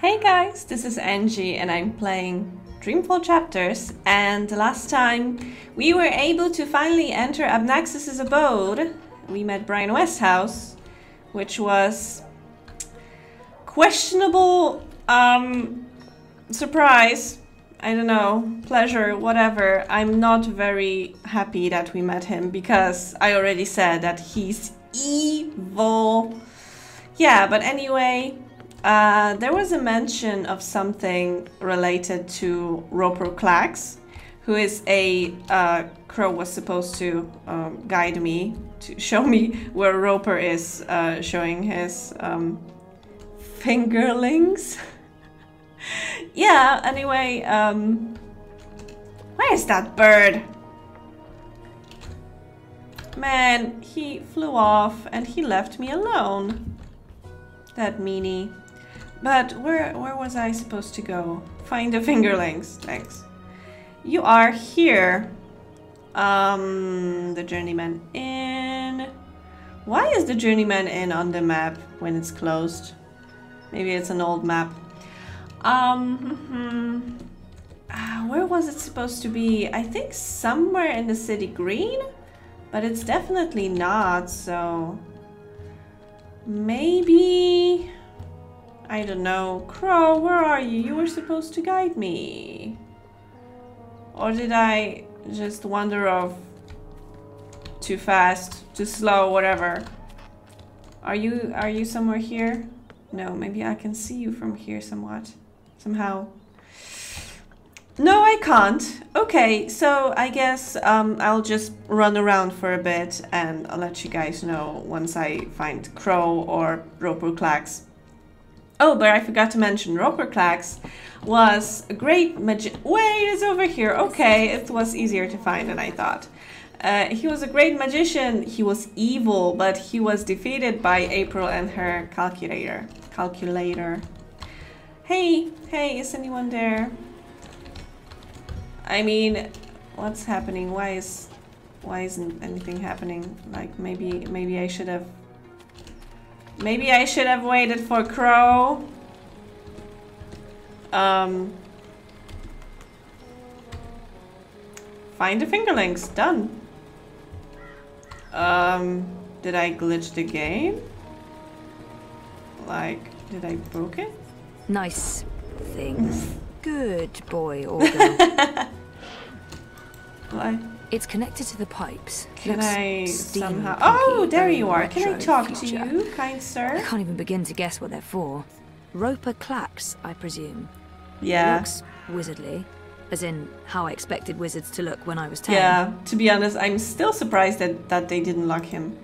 Hey guys, this is Angie and I'm playing Dreamfall Chapters and the last time we were able to finally enter Abnaxus's abode, we met Brian Westhouse, which was questionable um surprise I don't know, pleasure, whatever. I'm not very happy that we met him because I already said that he's evil. Yeah, but anyway, uh, there was a mention of something related to Roper Klacks, who is a uh, crow was supposed to um, guide me to show me where Roper is uh, showing his um, fingerlings. yeah, anyway, um, where is that bird? Man, he flew off and he left me alone. That meanie. But where where was I supposed to go? Find the fingerlings. Thanks. You are here. Um, the journeyman inn. Why is the journeyman inn on the map when it's closed? Maybe it's an old map. Um, hmm, where was it supposed to be? I think somewhere in the city green, but it's definitely not. So maybe. I don't know. Crow, where are you? You were supposed to guide me. Or did I just wander off too fast, too slow, whatever? Are you are you somewhere here? No, maybe I can see you from here somewhat. Somehow. No, I can't. Okay, so I guess um, I'll just run around for a bit and I'll let you guys know once I find Crow or Roper Klacks. Oh, but I forgot to mention Roper Klacks was a great magi- Wait, it's over here. Okay, it was easier to find than I thought. Uh, he was a great magician. He was evil, but he was defeated by April and her calculator. Calculator. Hey, hey, is anyone there? I mean, what's happening? Why is, why isn't anything happening? Like maybe, maybe I should have Maybe I should have waited for Crow. Um, find the fingerlings. Done. Um, did I glitch the game? Like, did I broke it? Nice things. Good boy, Olga. What? It's connected to the pipes. Can Looks I steam somehow... Oh, there you are. Can I talk future. to you, kind sir? I can't even begin to guess what they're for. Roper Klacks, I presume. Yeah. Looks wizardly. As in, how I expected wizards to look when I was 10. Yeah, to be honest, I'm still surprised that, that they didn't lock him.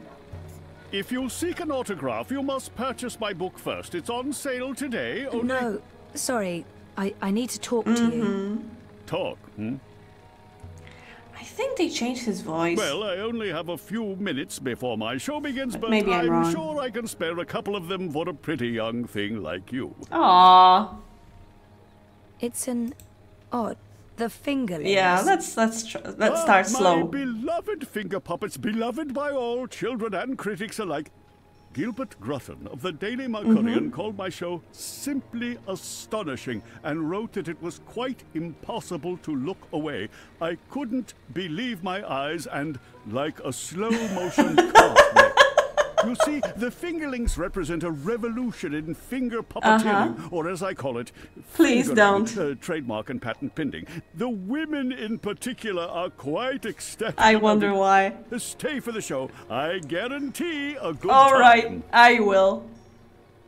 If you seek an autograph, you must purchase my book first. It's on sale today. Only No, sorry. I, I need to talk to Mm-hmm. you. talk. Hmm? I think they changed his voice. Well, I only have a few minutes before my show begins, but Maybe I'm wrong. sure I can spare a couple of them for a pretty young thing like you. Aww. It's an odd. The fingerlings. Yeah, let's let's tr- let's Ah, start my slow. beloved finger puppets, beloved by all children and critics alike. Gilbert Grutton of the Daily Marcurian mm-hmm. called my show simply astonishing and wrote that it was quite impossible to look away. I couldn't believe my eyes and like a slow motion. You see, the fingerlings represent a revolution in finger puppeteering, or as I call it. Please don't. uh, trademark and patent pending. The women in particular are quite ecstatic. I wonder why. Stay for the show. I guarantee a good All time. right, I will.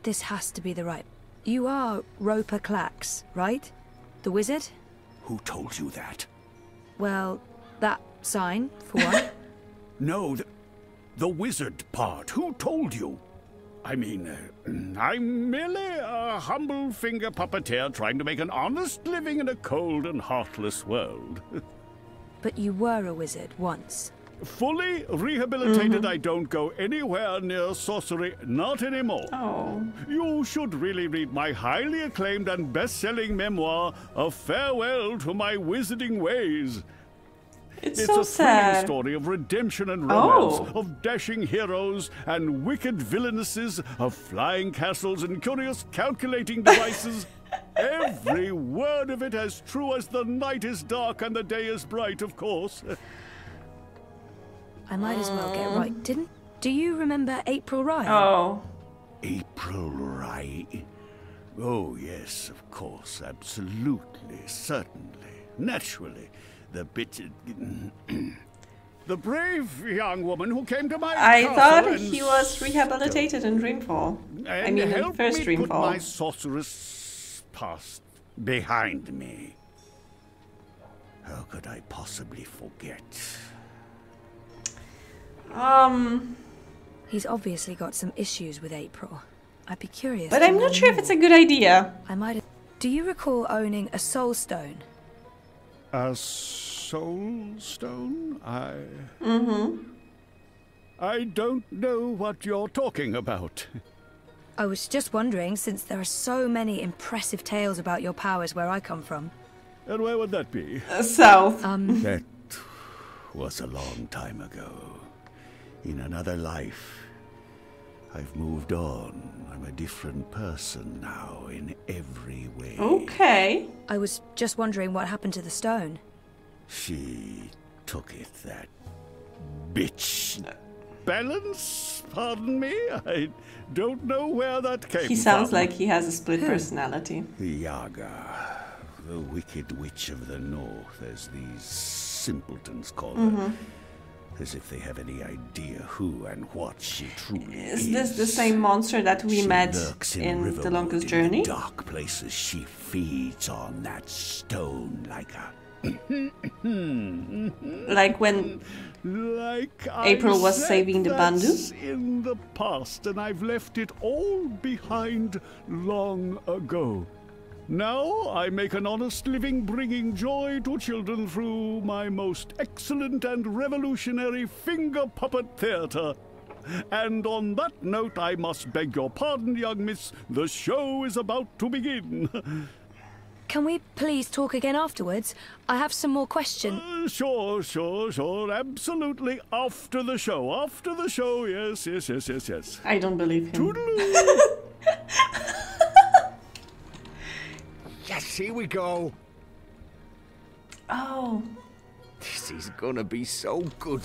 This has to be the right. You are Roper Klacks, right? The wizard? Who told you that? Well, that sign, for one. No, the, the wizard part. Who told you? I mean, uh, I'm merely a humble finger puppeteer trying to make an honest living in a cold and heartless world. but you were a wizard once. Fully rehabilitated, I don't go anywhere near sorcery, not anymore. Oh, You should really read my highly acclaimed and best selling memoir, A Farewell to My Wizarding Ways. It's, It's so a thrilling sad. story of redemption and romance, Oh. of dashing heroes and wicked villainesses, of flying castles and curious calculating devices. Every word of it as true as the night is dark and the day is bright, of course. I might as well get right. Didn't. Do you remember April Ryan? Oh. April Wright? Oh, yes, of course, absolutely, certainly, naturally. The bit. the brave young woman who came to my I castle thought and he was rehabilitated in Dreamfall. I mean, in helped first me put my sorceress past behind me. How could I possibly forget? Um, He's obviously got some issues with April. I'd be curious. but I'm not sure if it's a good idea. I might have. Do you recall owning a soul stone? A soul stone? I. Mm-hmm. I don't know what you're talking about. I was just wondering, since there are so many impressive tales about your powers where I come from. And where would that be? Uh, South. Um, That was a long time ago. In another life. I've moved on. I'm a different person now in every way. Okay. I was just wondering what happened to the stone. She took it, that bitch. Balance? Pardon me? I don't know where that came from. He sounds like he has a split hmm. personality. The Yaga, the wicked witch of the north, as these simpletons call her. Mm-hmm. As if they have any idea who and what she truly is. Is this the same monster that we She met lurks in The Longest in Journey? The dark places she feeds on that stone like a Like when like April was saving the Bandu? in the past, and I've left it all behind long ago. Now I make an honest living, bringing joy to children through my most excellent and revolutionary finger puppet theater. And on that note, I must beg your pardon, young miss. The show is about to begin. Can we please talk again afterwards? I have some more questions. Uh, sure, sure, sure. Absolutely. After the show. After the show. Yes, yes, yes, yes, yes. I don't believe him. Toodaloo. Yes, here we go. Oh. This is gonna be so good.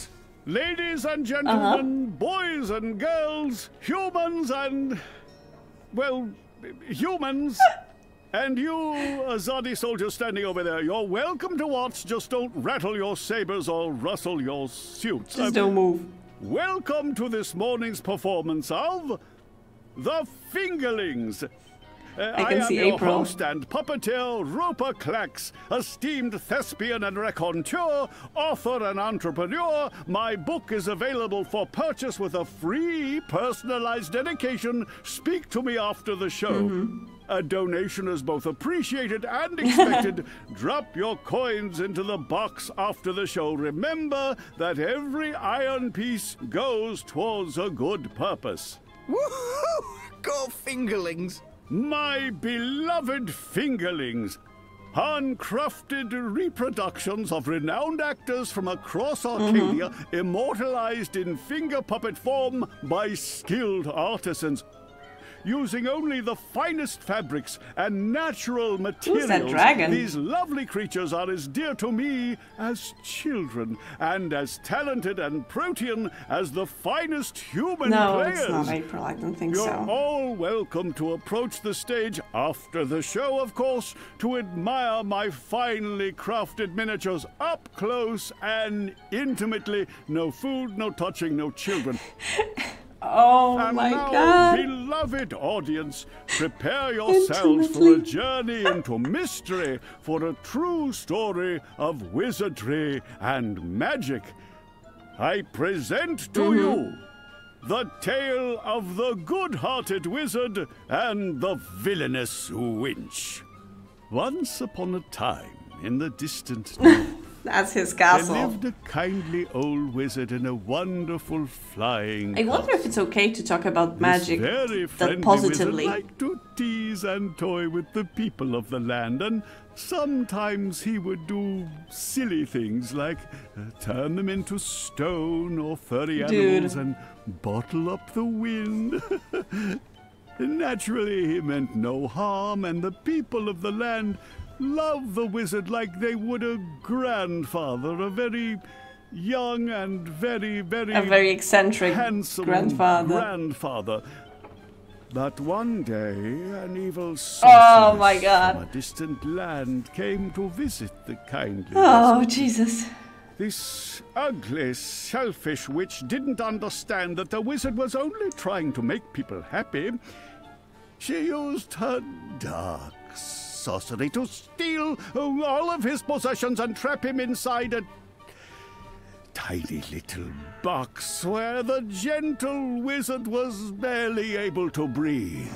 Ladies and gentlemen, boys and girls, humans and. well, humans. And you, Azadi soldier standing over there, you're welcome to watch. Just don't rattle your sabers or rustle your suits. Just Um, don't move. Welcome to this morning's performance of The Fingerlings. Uh, I can am see your April. host and puppeteer, Roper Klacks, esteemed thespian and raconteur, author and entrepreneur. My book is available for purchase with a free personalized dedication. Speak to me after the show. Mm-hmm. A donation is both appreciated and expected. Drop your coins into the box after the show. Remember that every iron piece goes towards a good purpose. Woohoo! Go fingerlings! My beloved fingerlings, handcrafted reproductions of renowned actors from across mm-hmm. Arcadia, immortalized in finger puppet form by skilled artisans. Using only the finest fabrics and natural materials, these lovely creatures are as dear to me as children, and as talented and protean as the finest human No, players. it's not April. I don't think You're so. all welcome to approach the stage after the show, of course, to admire my finely crafted miniatures up close and intimately. No food, no touching, no children. Oh and my now, god. beloved audience, prepare yourselves for a journey into mystery, for a true story of wizardry and magic. I present to Mm-hmm. you the tale of the good-hearted wizard and the villainous winch. Once upon a time, in the distant north, That's his there castle. lived a kindly old wizard and a wonderful flying I wonder if it's okay to talk about magic very that positively. wizard liked to tease and toy with the people of the land, and sometimes he would do silly things like uh, turn them into stone or furry Dude. animals and bottle up the wind. Naturally, he meant no harm, and the people of the land love the wizard like they would a grandfather, a very young and very, very, A very eccentric handsome grandfather. grandfather. But one day, an evil Oh sorceress my God. from a distant land came to visit the kindly Oh, wizard. Jesus. This ugly, selfish witch didn't understand that the wizard was only trying to make people happy. She used her dark sorcery to steal all of his possessions and trap him inside a tiny little box where the gentle wizard was barely able to breathe.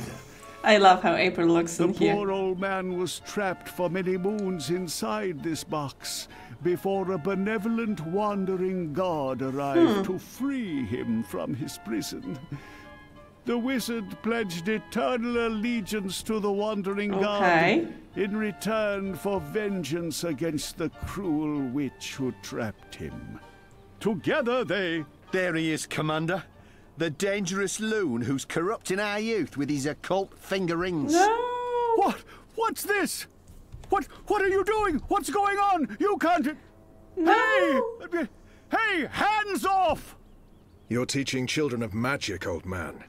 I love how April looks The in here. poor old man was trapped for many moons inside this box before a benevolent wandering god arrived Hmm. to free him from his prison. The wizard pledged eternal allegiance to the wandering Okay. god in return for vengeance against the cruel witch who trapped him. Together they There he is, Commander. The dangerous loon who's corrupting our youth with his occult fingerings. No. What? What's this? What? What are you doing? What's going on? You can't. No. Hey! Hey! Hands off! You're teaching children of magic, old man.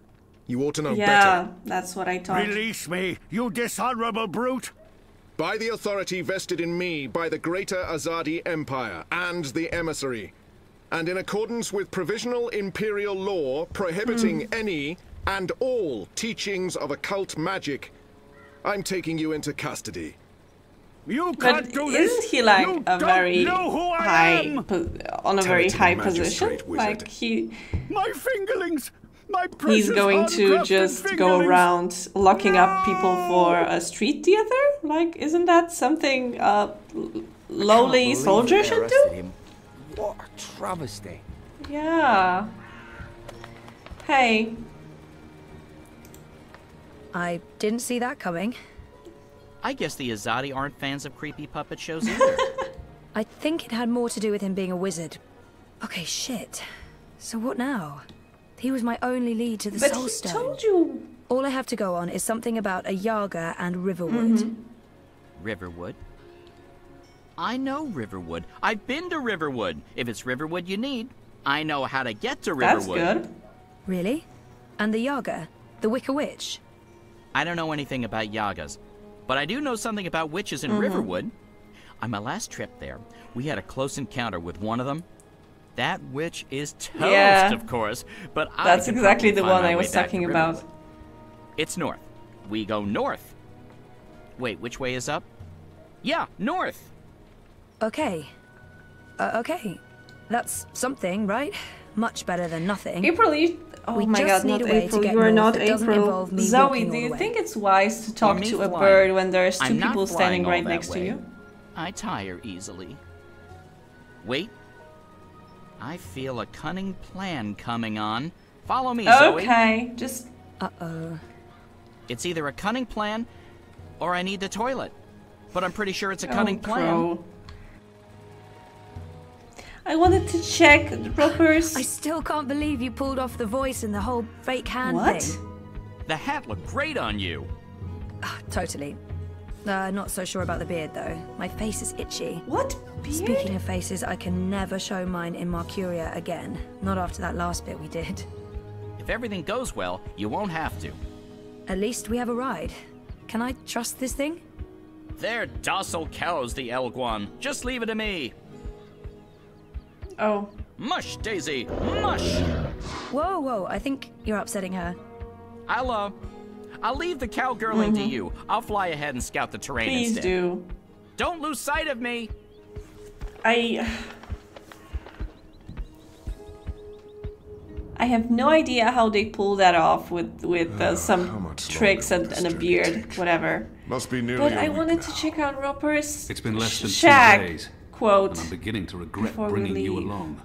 You ought to know Yeah, better. that's what I thought. Release me, you dishonorable brute! By the authority vested in me by the Greater Azadi Empire and the Emissary, and in accordance with provisional imperial law prohibiting hmm. any and all teachings of occult magic, I'm taking you into custody. You can't do this! isn't he like You a don't very know who I high, am! on a Tell very it to the high position? wizard. Like he, My fingerlings! My he's going to just go around locking up people for a street theater? Like, isn't that something a lowly soldier should do? What a travesty. Yeah. Hey, I didn't see that coming. I guess the Azadi aren't fans of creepy puppet shows either. I think it had more to do with him being a wizard. Okay, shit. So what now? He was my only lead to the but Soul he Stone. told you. All I have to go on is something about a Yaga and Riverwood. Mm-hmm. Riverwood? I know Riverwood. I've been to Riverwood. If it's Riverwood you need, I know how to get to Riverwood. That's Riverwood. good. Really? And the Yaga? The Wicker Witch? I don't know anything about Yagas, but I do know something about witches in Riverwood. On my last trip there, we had a close encounter with one of them. That witch is toast, Yeah. of course, but That's can exactly the one I was talking about. It's north. We go north. Wait, which way is up? Yeah, north. Okay. Uh, okay. That's something, right? Much better than nothing. April, you. Oh We my god, need not a way to April. get You are not April. Zoe, do you think it's wise to talk to a flying. bird when there's 2 I'm not people flying standing all right that next to way. you? I tire easily. Wait. I feel a cunning plan coming on. Follow me, Zoe. Okay, just. Uh-oh. It's either a cunning plan or I need the toilet. But I'm pretty sure it's a oh, cunning plan. Crow. I wanted to check the Roppers. I still can't believe you pulled off the voice and the whole fake hand What? thing. The hat looked great on you. Ah, totally. Uh, not so sure about the beard, though. My face is itchy. What? Beard? Speaking of faces, I can never show mine in Marcuria again. Not after that last bit we did. If everything goes well, you won't have to. At least we have a ride. Can I trust this thing? They're docile cows, the Elguan. Just leave it to me. Oh. Mush, Daisy, mush. Whoa, whoa, I think you're upsetting her. I'll, uh, I'll leave the cowgirling to you. I'll fly ahead and scout the terrain Mm-hmm. Please instead. do. Don't lose sight of me. I. I have no idea how they pull that off with with uh, how some much tricks and, and a beard, take? whatever. Must be nearly But I week wanted to check out Roper's It's been less than two days, quote. and I'm beginning to regret bringing you along.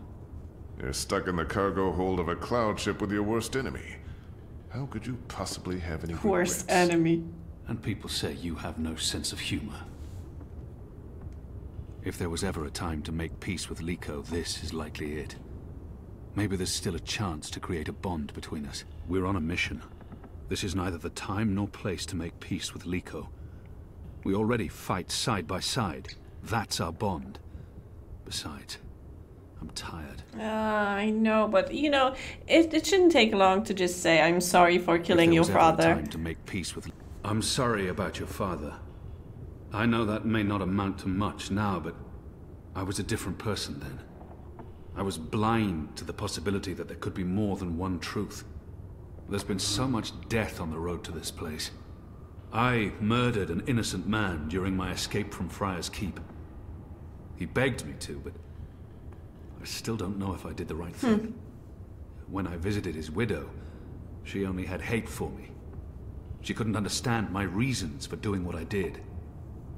You're stuck in the cargo hold of a cloud ship with your worst enemy. How could you possibly have any Worst regrets? enemy. And people say you have no sense of humor. If there was ever a time to make peace with Liko, this is likely it. Maybe there's still a chance to create a bond between us. We're on a mission. This is neither the time nor place to make peace with Liko. We already fight side by side. That's our bond. Besides, I'm tired. Uh, I know, but you know, it, it shouldn't take long to just say, I'm sorry for killing your If there was ever father. time to make peace with. I'm sorry about your father. I know that may not amount to much now, but I was a different person then. I was blind to the possibility that there could be more than one truth. There's been so much death on the road to this place. I murdered an innocent man during my escape from Friar's Keep. He begged me to, but I still don't know if I did the right thing. Hmm. When I visited his widow, she only had hate for me. She couldn't understand my reasons for doing what I did.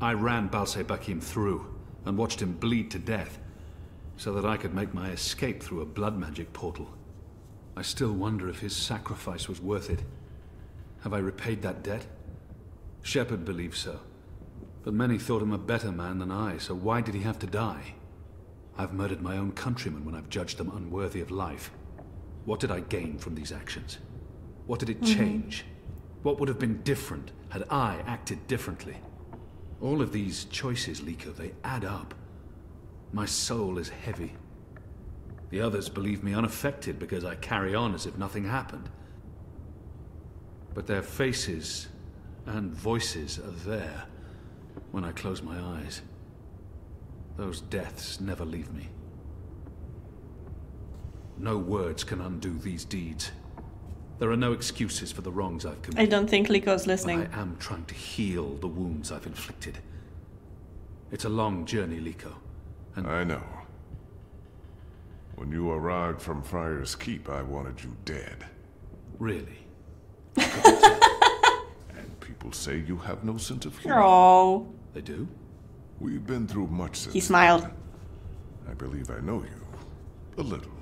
I ran Balse Bakim through and watched him bleed to death so that I could make my escape through a blood magic portal. I still wonder if his sacrifice was worth it. Have I repaid that debt? Shepard believes so. But many thought him a better man than I, so why did he have to die? I've murdered my own countrymen when I've judged them unworthy of life. What did I gain from these actions? What did it Mhm. change? What would have been different had I acted differently? All of these choices, Liko, they add up. My soul is heavy. The others believe me unaffected because I carry on as if nothing happened. But their faces and voices are there when I close my eyes. Those deaths never leave me. No words can undo these deeds. There are no excuses for the wrongs I've committed. I don't think Liko's But listening. I am trying to heal the wounds I've inflicted. It's a long journey, Liko. And I know. When you arrived from Friar's Keep, I wanted you dead. Really? and people say you have no sense of humor. Oh. They do? We've been through much since He smiled. I believe I know you. A little.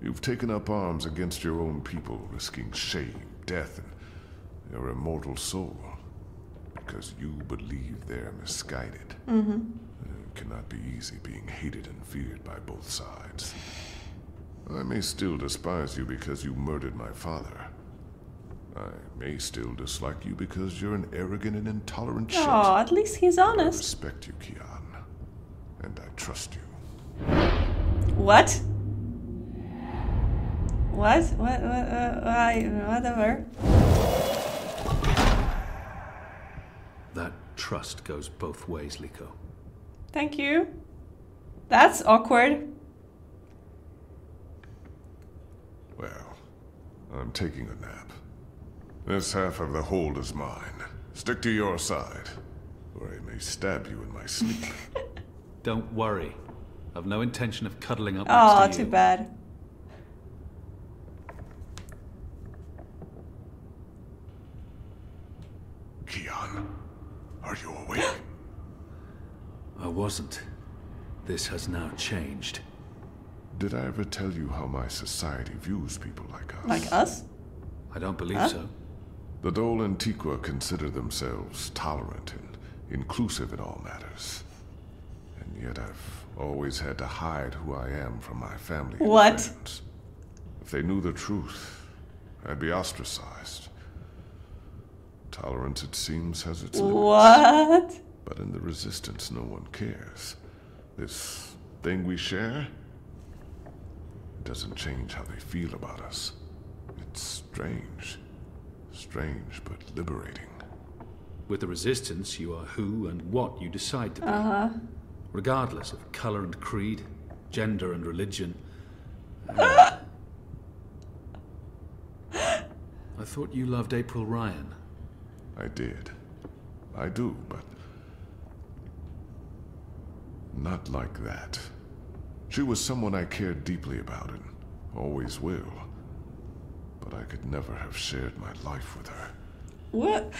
You've taken up arms against your own people, risking shame, death, and your immortal soul. Because you believe they're misguided. Mm-hmm. It cannot be easy being hated and feared by both sides. I may still despise you because you murdered my father. I may still dislike you because you're an arrogant and intolerant shit. Oh, at least he's honest. I honest. respect you, Kian. And I trust you. What? What? What? What? Uh, why? Whatever. That trust goes both ways, Liko. Thank you. That's awkward. Well, I'm taking a nap. This half of the hold is mine. Stick to your side, or I may stab you in my sleep. Don't worry. I've no intention of cuddling up Oh, next to too bad. Kian, are you awake? I wasn't. This has now changed. Did I ever tell you how my society views people like us? Like us? I don't believe Huh? so. The Dole Antiqua consider themselves tolerant and inclusive in all matters. And yet I've always had to hide who I am from my family What? friends. If they knew the truth, I'd be ostracized. Tolerance, it seems, has its limits. What? But in the Resistance, no one cares. This thing we share doesn't change how they feel about us. It's strange. Strange, but liberating. With the Resistance, you are who and what you decide to be. Uh-huh. Regardless of color and creed, gender and religion. I thought you loved April Ryan. I did. I do, but. Not like that. She was someone I cared deeply about and always will. But I could never have shared my life with her. What?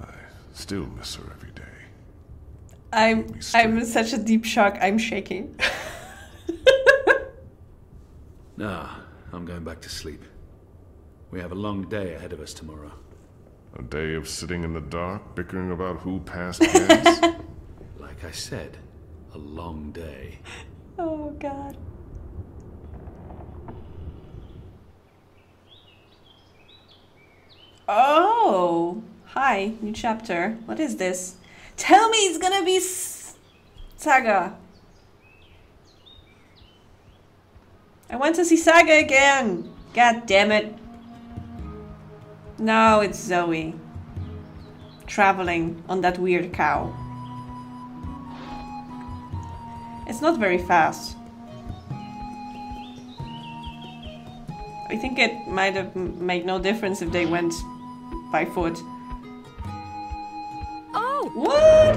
I still miss her every day. I'm I'm in such a deep shock. I'm shaking. Nah, I'm going back to sleep. We have a long day ahead of us tomorrow. A day of sitting in the dark, bickering about who passed gas? Like I said, a long day. oh God. Oh, hi, new chapter. What is this? Tell me it's gonna be Saga. I want to see Saga again. God damn it. No, it's Zoe. Traveling on that weird cow. It's not very fast. I think it might have made no difference if they went by foot. Oh! What?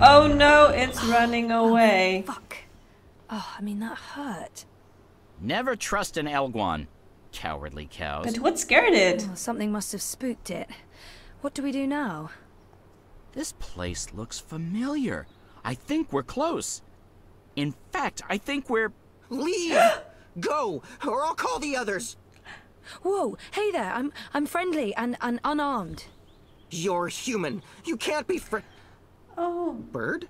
Oh no, it's oh, running oh, away. Fuck. Oh, I mean, that hurt. Never trust an Elguan. Cowardly cows. But what scared it? Oh, something must have spooked it. What do we do now? This place looks familiar. I think we're close. In fact, I think we're. Leave! Go, or I'll call the others. Whoa! Hey there! I'm I'm friendly and, and unarmed. You're human. You can't be fr- Oh, Bird?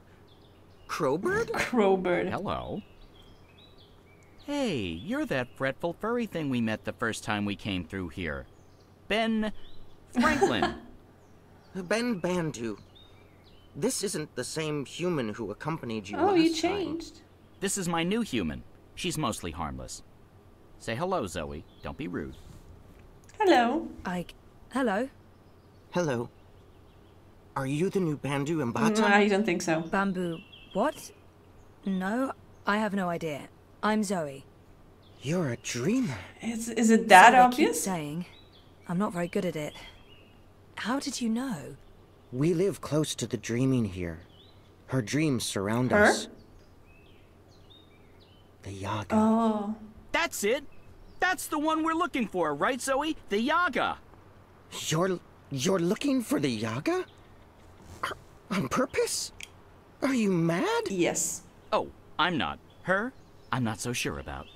Crowbird? Crowbird. Hello. Hey, you're that fretful furry thing we met the first time we came through here. Ben Franklin. Ben Bandu. This isn't the same human who accompanied you Oh, last you time. changed. this is my new human. She's mostly harmless. Say hello, Zoe. Don't be rude. Hello. I. Hello? Hello. Are you the new Bandu Mbata? Mm, I don't think so. Bamboo. What? No, I have no idea. I'm Zoe. You're a dreamer. Is, is it that So they keep obvious? saying. I'm not very good at it. How did you know? We live close to the dreaming here. Her dreams surround Her? us. The Yaga. Oh. That's it! That's the one we're looking for, right, Zoe? The Yaga! You're you're looking for the Yaga? On purpose? Are you mad? Yes. Oh, I'm not. Her? I'm not so sure about.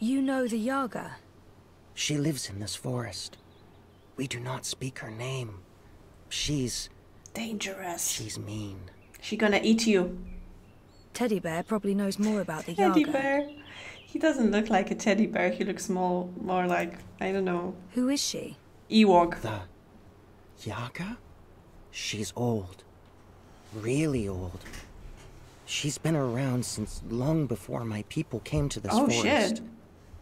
You know the Yaga? She lives in this forest. We do not speak her name. She's Dangerous. she's mean. She gonna eat you. Teddy Bear probably knows more about the Teddy Yaga. bear. He doesn't look like a teddy bear. He looks more, more like I don't know, Who is she? Ewok. The Yaga? She's old. Really old. She's been around since long before my people came to this Oh forest. shit.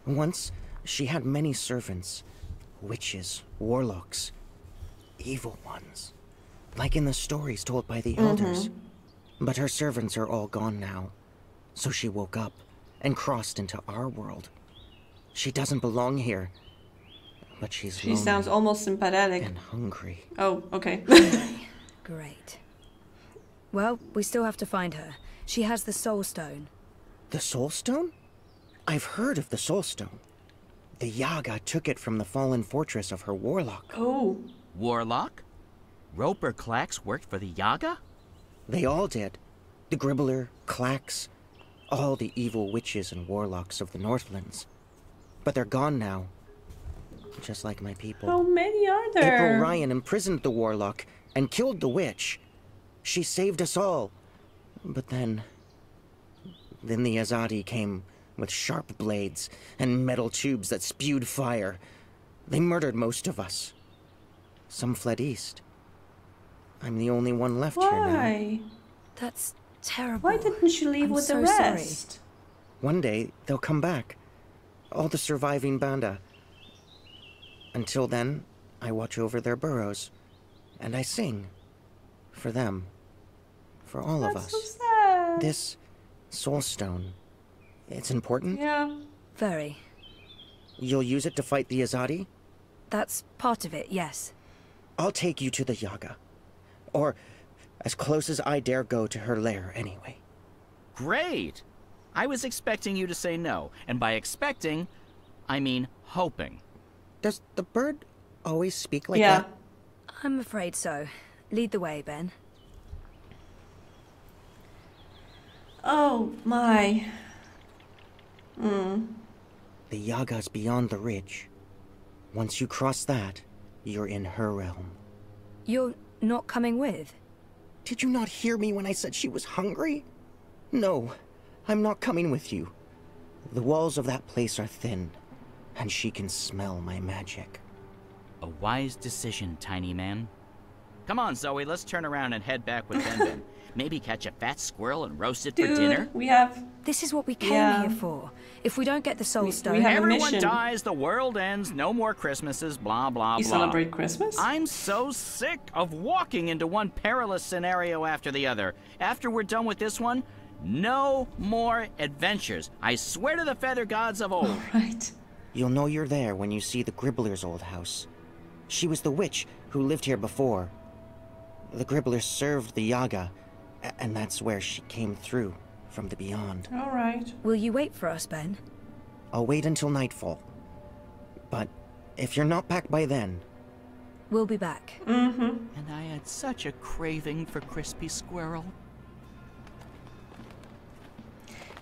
Once, she had many servants witches, warlocks, evil ones. Like in the stories told by the mm-hmm. elders. But her servants are all gone now. So she woke up and crossed into our world. She doesn't belong here. But she's She sounds almost sympathetic. and hungry. Oh, okay. Great. Well, we still have to find her. She has the Soul Stone. The Soul Stone? I've heard of the Soul Stone. The Yaga took it from the fallen fortress of her warlock. oh. Warlock? Roper Klacks worked for the Yaga? They all did. The Gribbler, Klacks, all the evil witches and warlocks of the Northlands. But they're gone now. Just like my people. How many are there? April Ryan imprisoned the warlock and killed the witch. She saved us all. But then. Then the Azadi came with sharp blades and metal tubes that spewed fire. They murdered most of us. Some fled east. I'm the only one left here now. Why? That's terrible. Why didn't you leave I'm with so the sorry. rest? One day, they'll come back. All the surviving Bandu. Until then, I watch over their burrows. And I sing. For them. For all of us. so sad. This soul stone. It's important. Yeah. Very. You'll use it to fight the Azadi? That's part of it, yes. I'll take you to the Yaga. Or as close as I dare go to her lair, anyway. Great! I was expecting you to say no, and by expecting, I mean hoping. Does the bird always speak like yeah. that? I'm afraid so. Lead the way, Ben. Oh my. Hmm. The Yaga's beyond the ridge. Once you cross that, you're in her realm. You're not coming with? Did you not hear me when I said she was hungry? No, I'm not coming with you. The walls of that place are thin, and she can smell my magic. A wise decision, tiny man. Come on, Zoe, let's turn around and head back with Ben Ben. Maybe catch a fat squirrel and roast it for dinner. We have This is what we came Yeah. here for. If we don't get the Soul We- we Stone, have a Everyone mission. dies, the world ends, no more Christmases, blah, blah, you blah. celebrate Christmas. I'm so sick of walking into one perilous scenario after the other. After we're done with this one, no more adventures. I swear to the feather gods of old. right. You'll know you're there when you see the Gribbler's old house. She was the witch who lived here before. The Gribbler served the Yaga, a- and that's where she came through from the beyond. All right. will you wait for us, Ben? I'll wait until nightfall. But if you're not back by then, We'll be back. Mm-hmm. And I had such a craving for crispy squirrel.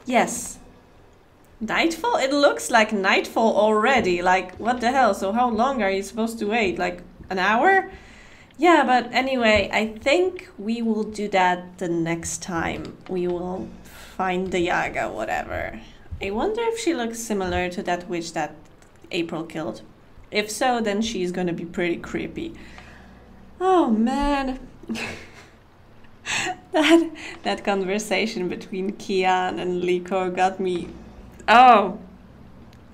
Yes. Nightfall? It looks like nightfall already. Like, what the hell? So how long are you supposed to wait? Like, an hour? Yeah, but anyway, I think we will do that the next time. We will find the Yaga, whatever. I wonder if she looks similar to that witch that April killed. If so, then she's gonna be pretty creepy. Oh man. that that conversation between Kian and Liko got me Oh.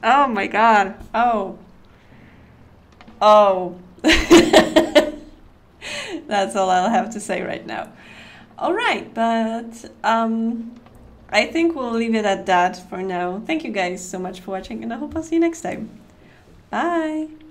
Oh my god. Oh. Oh. That's all I'll have to say right now. All right, but um I think we'll leave it at that for now. Thank you guys so much for watching and I hope I'll see you next time. Bye.